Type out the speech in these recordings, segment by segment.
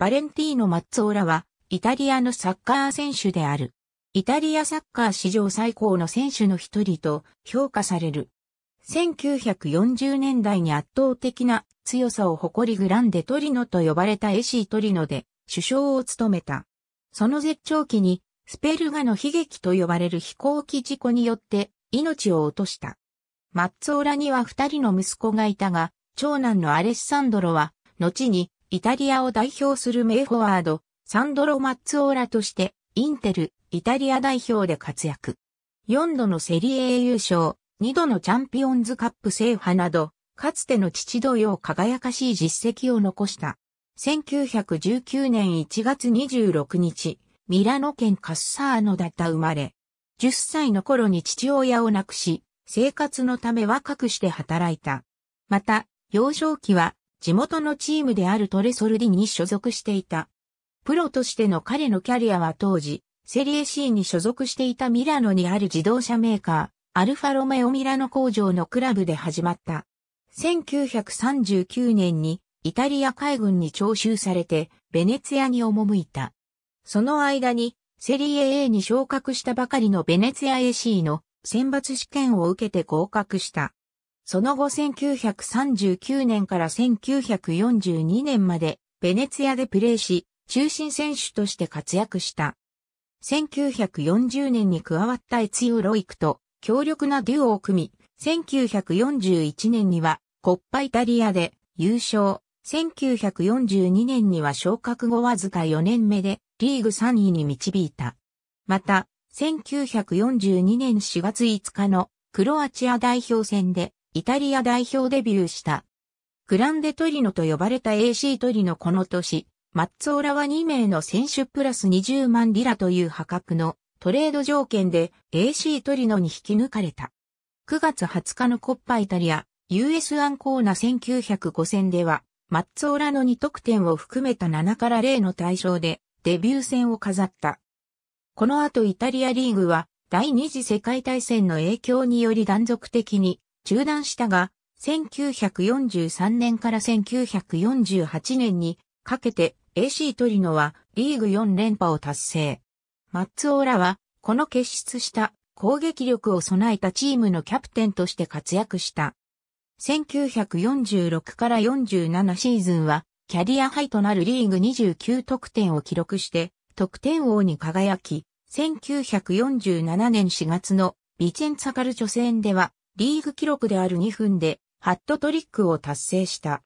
バレンティーノ・マッツォーラは、イタリアのサッカー選手である。イタリアサッカー史上最高の選手の一人と評価される。1940年代に圧倒的な強さを誇りグランデトリノと呼ばれたエシートリノで首相を務めた。その絶頂期にスペルガの悲劇と呼ばれる飛行機事故によって命を落とした。マッツォーラには二人の息子がいたが、長男のアレッサンドロは、後にイタリアを代表する名フォワード、サンドロ・マッツォーラとして、インテル、イタリア代表で活躍。4度のセリエ優勝、2度のチャンピオンズカップ制覇など、かつての父同様輝かしい実績を残した。1919年1月26日、ミラノ県カッサーノだった生まれ。10歳の頃に父親を亡くし、生活のため若くして働いた。また、幼少期は地元のチームであるトレソルディに所属していた。プロとしての彼のキャリアは当時、セリエ C に所属していたミラノにある自動車メーカー、アルファロメオミラノ工場のクラブで始まった。1939年にイタリア海軍に徴収されてベネツィアに赴いた。その間に、セリエ A に昇格したばかりのベネツィア AC の選抜試験を受けて合格した。その後1939年から1942年までベネツィアでプレーし、中心選手として活躍した。1940年に加わったエツヨロイクと強力なデュオを組み、1941年にはコッパイタリアで優勝、1942年には昇格後わずか4年目でリーグ3位に導いた。また、1942年4月5日のクロアチア代表戦でイタリア代表デビューした。グランデトリノと呼ばれた AC トリノこの年、マッツォーラは2名の選手プラス20万リラという破格のトレード条件で AC トリノに引き抜かれた。9月20日のコッパイタリア US アンコーナ1905戦ではマッツォーラの2得点を含めた7から0の対象でデビュー戦を飾った。この後イタリアリーグは第二次世界大戦の影響により断続的に中断したが、1943年から1948年にかけて AC トリノはリーグ4連覇を達成。マッツオーラはこの結出した攻撃力を備えたチームのキャプテンとして活躍した。1946から47シーズンはキャリアハイとなるリーグ29得点を記録して、得点王に輝き、1947年4月のビチェンツァカルチョ戦では、リーグ記録である2分で、ハットトリックを達成した。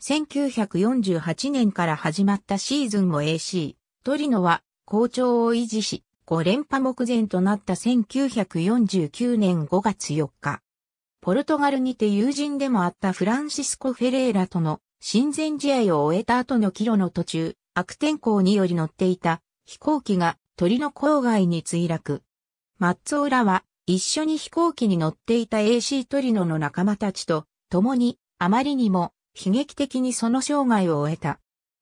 1948年から始まったシーズンも AC、トリノは好調を維持し、5連覇目前となった1949年5月4日。ポルトガルにて友人でもあったフランシスコ・フェレーラとの親善試合を終えた後の帰路の途中、悪天候により乗っていた飛行機が鳥の郊外に墜落。マッツォーラは一緒に飛行機に乗っていた AC トリノの仲間たちと共にあまりにも悲劇的にその生涯を終えた。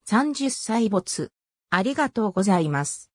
30歳没。ありがとうございます。